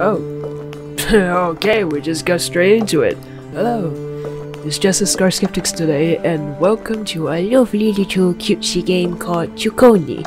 Oh. okay, we just got straight into it. Hello. It's just a Scarsceptix today, and welcome to a lovely little cutesy game called Tukoni.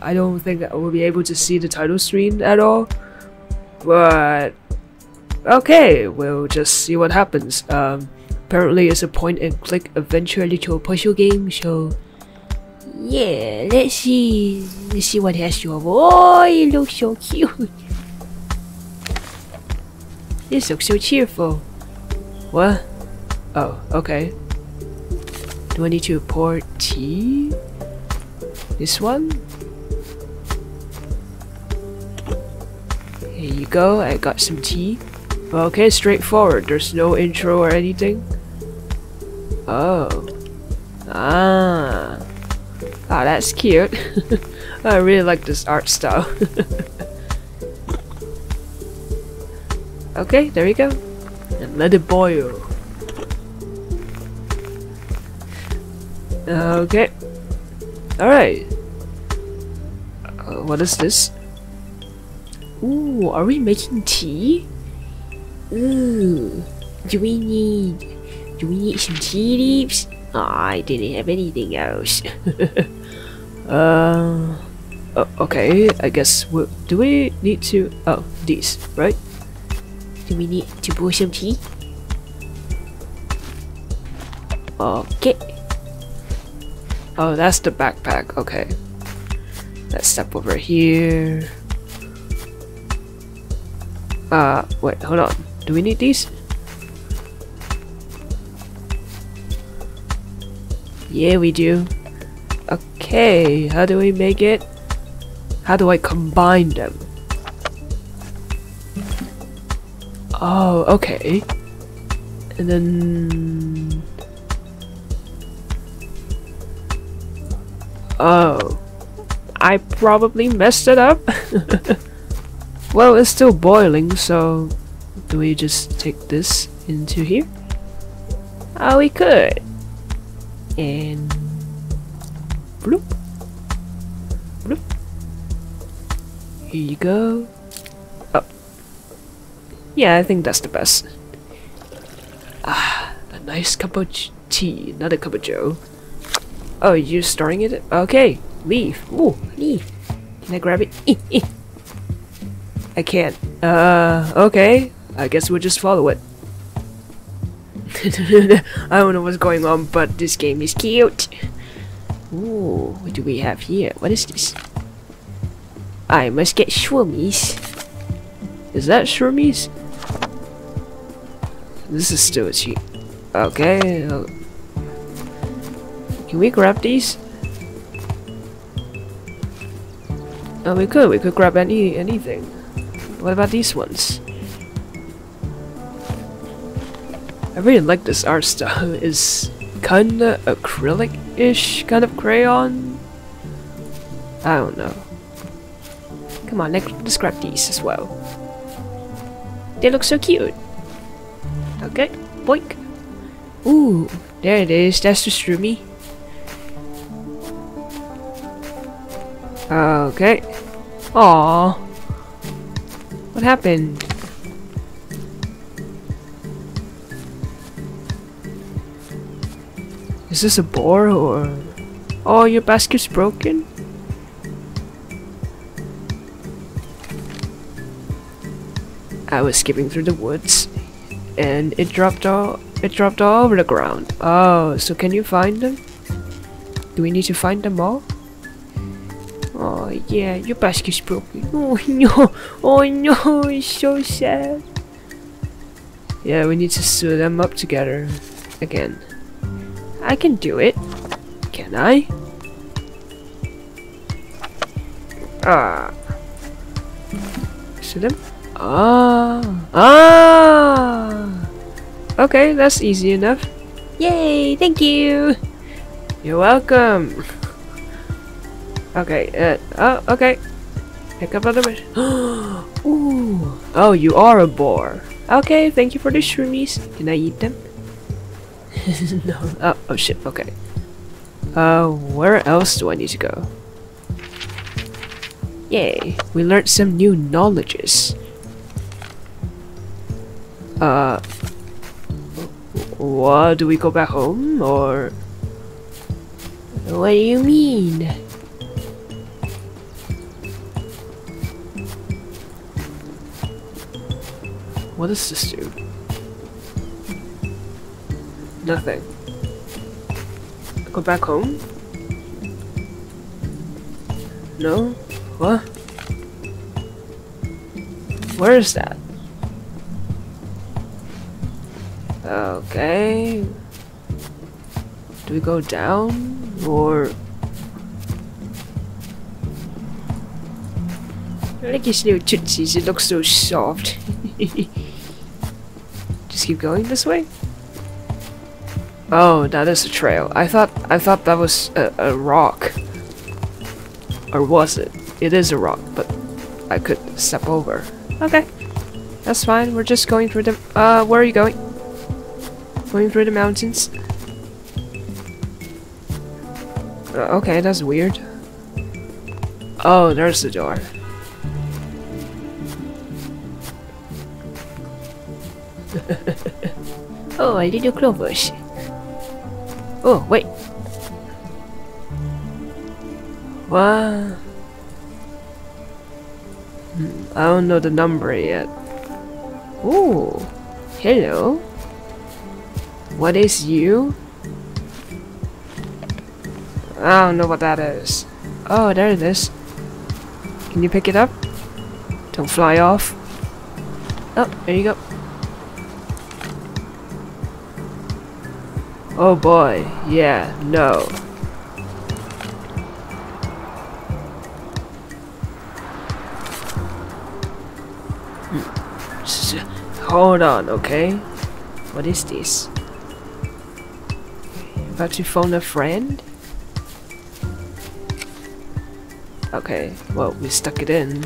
I don't think I will be able to see the title screen at all, but okay, we'll just see what happens. Um, apparently it's a point-and-click adventure little puzzle game, so yeah, let's see. Let's see what has to offer. Oh, it looks so cute. This looks so cheerful. What? Oh, okay. Do I need to pour tea? This one? Here you go, I got some tea. Okay, straightforward. There's no intro or anything. Oh. Ah. Ah, that's cute. I really like this art style. okay, there you go. And let it boil. Okay. Alright. Uh, what is this? Ooh, are we making tea? Ooh. Do we need... Do we need some tea leaves? Oh, I didn't have anything else. uh... Oh, okay, I guess we do we need to... Oh, these, right? We need to pour some tea? Okay. Oh, that's the backpack. Okay. Let's step over here. Uh, wait, hold on. Do we need these? Yeah, we do. Okay, how do we make it? How do I combine them? Oh, okay. And then... Oh. I probably messed it up. well, it's still boiling, so... Do we just take this into here? Oh, we could. And... Bloop. Bloop. Here you go. Yeah, I think that's the best. Ah, a nice cup of tea, not a cup of joe. Oh, you're storing it? Okay, leave. Ooh, leave. Can I grab it? I can't. Uh, okay. I guess we'll just follow it. I don't know what's going on, but this game is cute. Ooh, what do we have here? What is this? I must get shroomies. Is that shroomies? This is still a cheap. Okay. Uh, can we grab these? Oh, we could. We could grab any anything. What about these ones? I really like this art style. It's kinda acrylic-ish kind of crayon. I don't know. Come on, let's grab these as well. They look so cute. Okay, boink. Ooh, there it is. That's the Stroomy. Okay. Aww. What happened? Is this a boar or... Oh, your basket's broken? I was skipping through the woods and it dropped all it dropped all over the ground. Oh, so can you find them? Do we need to find them all? Oh yeah, your basket's broken. Oh no, oh no, it's so sad. Yeah, we need to sew them up together again. I can do it. Can I? Ah. Sew them? Ah. Ah. Okay, that's easy enough. Yay, thank you. You're welcome. Okay, uh, oh, okay. Pick up other wish. Ooh. Oh, you are a boar. Okay, thank you for the shroomies. Can I eat them? no. Oh, oh shit, okay. Uh, where else do I need to go? Yay, we learned some new knowledges. Uh, what, do we go back home, or? What do you mean? What does this do? Nothing. Go back home? No? What? Where is that? Okay. Do we go down? Or... I like his little tootsies, it looks so soft. Just keep going this way? Oh, that is a trail. I thought I thought that was a, a rock. Or was it? It is a rock, but I could step over. Okay. That's fine. We're just going through the uh where are you going? Going through the mountains? Uh, okay, that's weird. Oh, there's the door. oh, I did a little clovers. Oh, wait. What? Hmm, I don't know the number yet. Oh, hello. What is you? I don't know what that is. Oh, there it is. Can you pick it up? Don't fly off. Oh, there you go. Oh boy, yeah, no. Hmm. Hold on, okay? What is this? About to phone a friend? Okay, well, we stuck it in.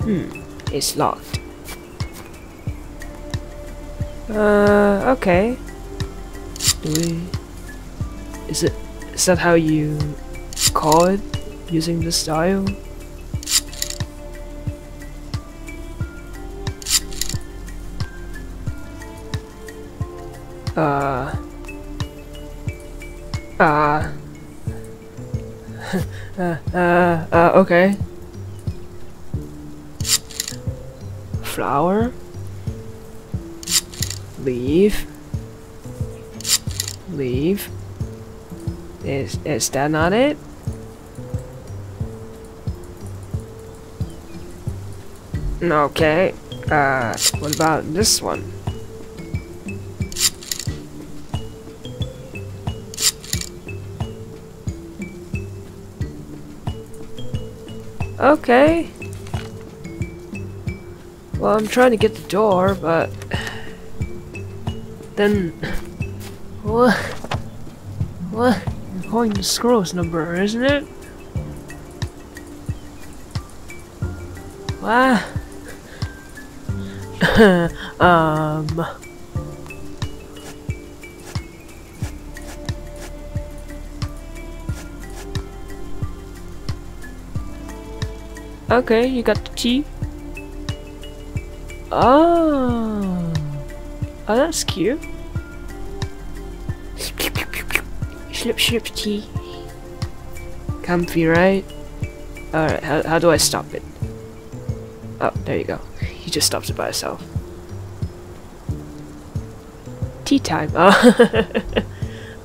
Hmm, it's locked. Uh, okay. Do we... Is it... Is that how you call it? Using the style? Uh... Uh... uh, uh, uh, okay. Flower? Leaf? Leave? Is, is that not it? Okay. Uh, what about this one? Okay. Well, I'm trying to get the door, but... Then... What? What? You're calling the scroll's number, isn't it? What? um... Okay, you got the tea. Oh. Oh, that's cute. Slip, slip, tea. Comfy, right? Alright, how, how do I stop it? Oh, there you go. He just stops it by itself. Tea time. Oh.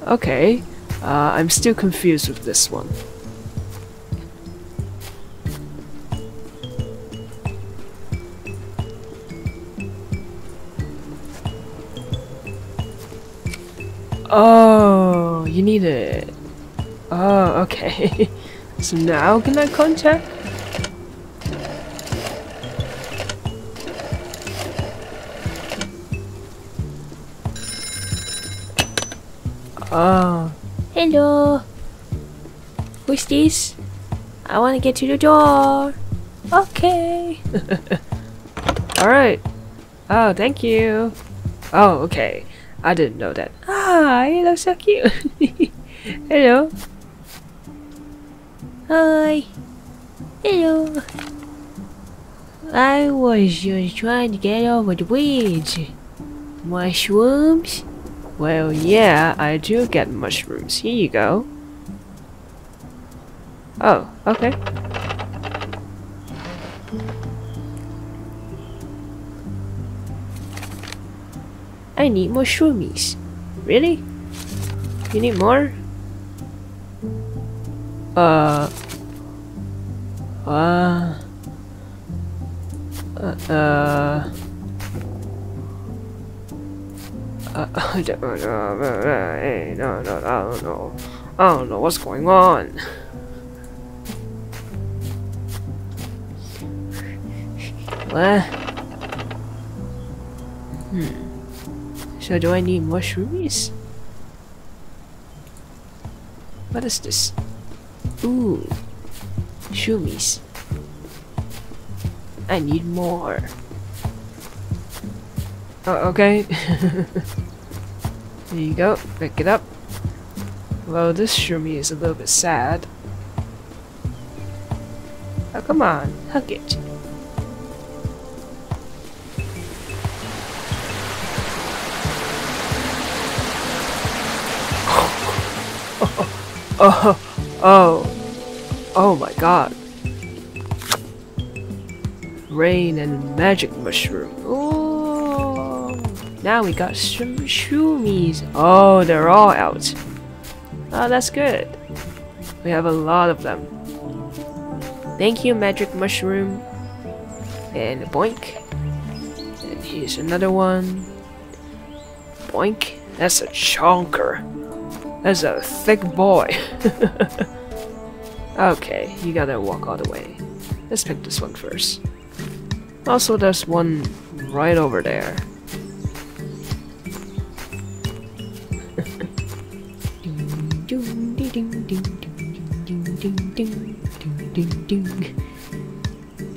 okay. Uh, I'm still confused with this one. Oh, you need it. Oh, okay. so now can I contact? Oh. Hello. Who's this? I want to get to the door. Okay. Alright. Oh, thank you. Oh, okay. I didn't know that. Ah, you look so cute. Hello. Hi. Hello. I was just trying to get over the weeds. Mushrooms? Well, yeah, I do get mushrooms. Here you go. Oh, okay. I need more shroomies. Really? You need more? Uh. Uh. Uh. uh I don't know. No, no, I don't know. I don't know what's going on. What? Hmm. So do I need mushrooms? What is this? Ooh. Shroomies. I need more. Oh, okay. there you go. Pick it up. Well, this shroomy is a little bit sad. Oh, come on. Hug it. Oh, oh, oh my god. Rain and magic mushroom. Oh, now we got some shroomies. Oh, they're all out. Oh, that's good. We have a lot of them. Thank you, magic mushroom. And boink. And here's another one. Boink. That's a chonker. That's a thick boy. okay, you gotta walk all the way. Let's pick this one first. Also, there's one right over there.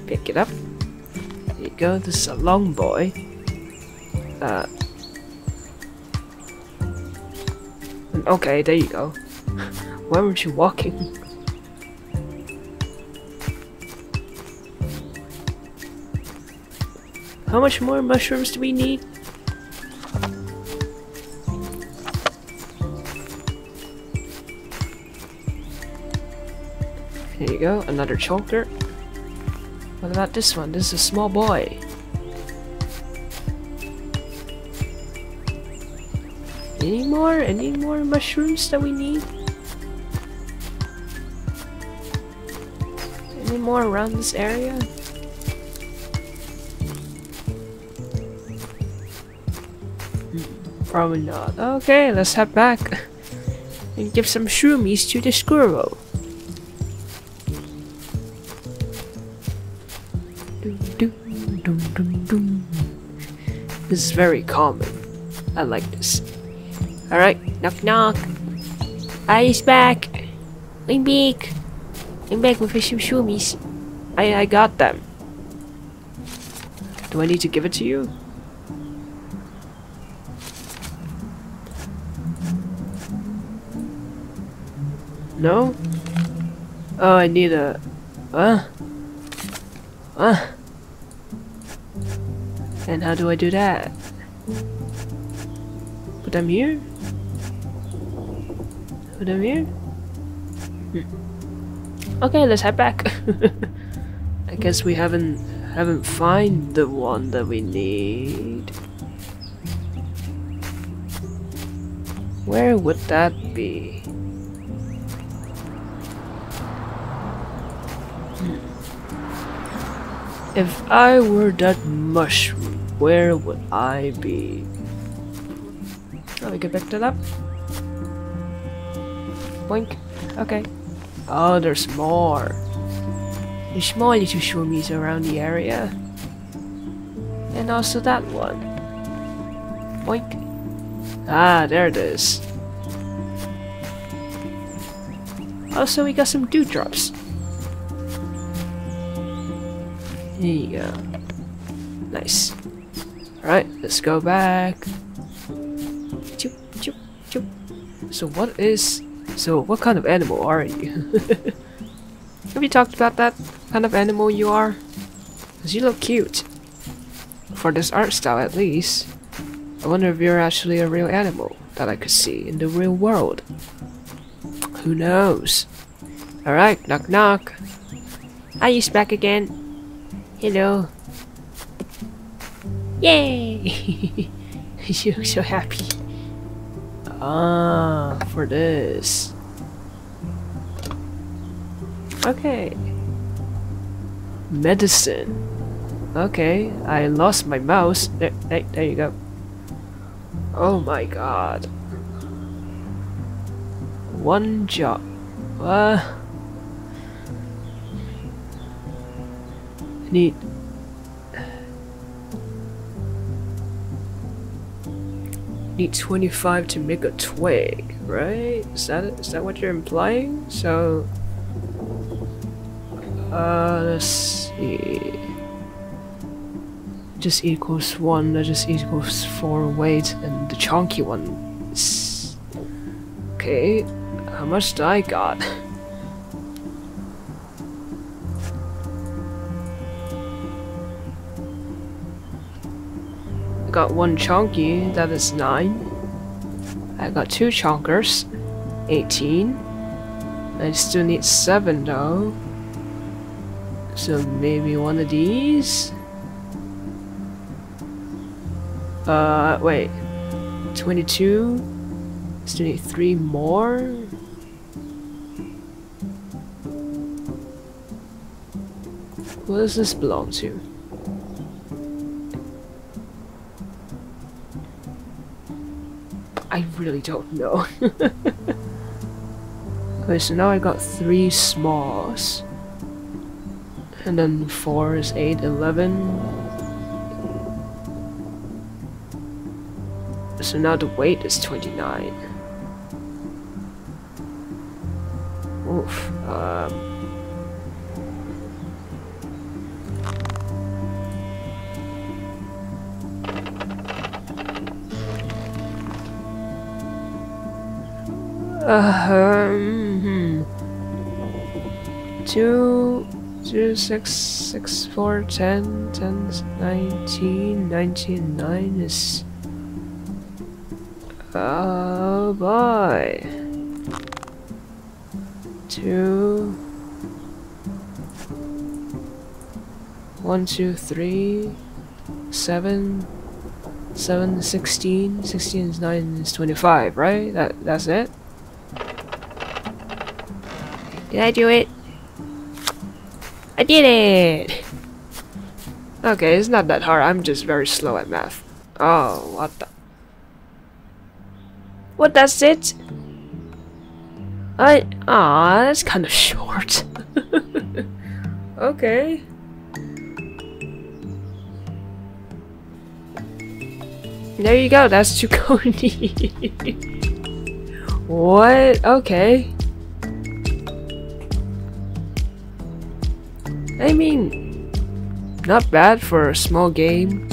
Pick it up. There you go, this is a long boy. Uh, Okay, there you go. Why weren't you walking? How much more mushrooms do we need? Here you go, another choker. What about this one? This is a small boy. Any more? Any more mushrooms that we need? Any more around this area? Probably not. Okay, let's head back and give some shroomies to the squirrel. This is very calming. I like this. Alright, knock knock. I I's back. I'm back. I'm back with some shroomies. I, I got them. Do I need to give it to you? No? Oh, I need a... Huh? Huh? And how do I do that? Put them here? Put them here? Hmm. Okay, let's head back. I guess we haven't haven't find the one that we need. Where would that be? Hmm. If I were that mushroom, where would I be? Oh, we get back to that. Boink. Okay. Oh, there's more. There's more little shroomies around the area. And also that one. Boink. Ah, there it is. Also, we got some dewdrops. There you go. Nice. Alright, let's go back. So what is so what kind of animal are you? Have you talked about that kind of animal you are? Cause you look cute. For this art style at least. I wonder if you're actually a real animal that I could see in the real world. Who knows? Alright, knock knock. Are you back again? Hello. Yay! you look so happy. Ah, for this. Okay. Medicine. Okay, I lost my mouse. There, there, there you go. Oh my god. One job. Uh, need need 25 to make a twig, right? Is that is that what you're implying? So uh let's see. Just equals one, that just equals four weight, and the chunky one is okay. How much do I got? I got one chunky, that is 9. I got two chunkers, 18. I still need 7 though. So maybe one of these? Uh, wait. 22? Still need 3 more? What does this belong to? I really don't know. okay, so now I got three smalls. And then 4 is 8, 11. So now the weight is 29. Oof. Um, Um, hmm. Two, two, six, six, four, ten, ten, nineteen, nineteen, nine is. Oh boy. Two. One, two, three, seven, seven, sixteen. Sixteen is nine is twenty-five, right? That that's it. Did I do it? I did it! Okay, it's not that hard. I'm just very slow at math. Oh, what the? What, that's it? I... Aw, that's kind of short. okay. There you go, that's too Tukoni. what? Okay. I mean, not bad for a small game.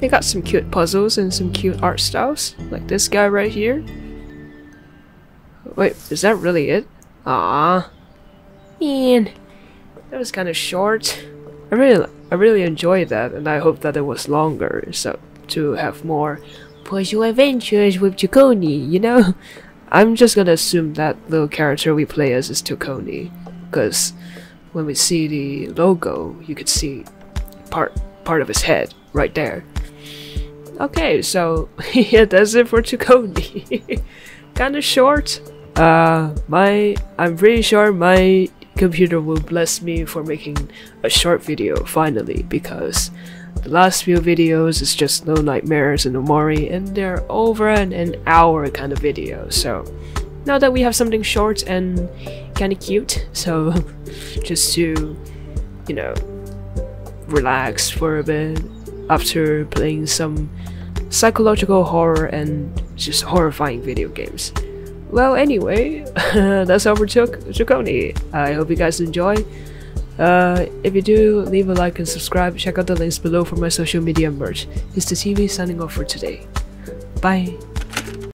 They got some cute puzzles and some cute art styles, like this guy right here. Wait, is that really it? Ah, man, that was kind of short. I really, I really enjoyed that, and I hope that it was longer, so to have more puzzle adventures with Tukoni, you know? I'm just gonna assume that little character we play as is Tukoni because when we see the logo, you could see part part of his head right there. Okay, so yeah, that's it for Tukoni. kind of short. Uh, my I'm pretty sure my computer will bless me for making a short video finally because the last few videos is just No Nightmares and Omori and they're over an, an hour kind of video so now that we have something short and kind of cute, so just to, you know, relax for a bit after playing some psychological horror and just horrifying video games. Well, anyway, that's all for Tukoni. I hope you guys enjoy. Uh, if you do, leave a like and subscribe. Check out the links below for my social media merch. It's the TV signing off for today. Bye.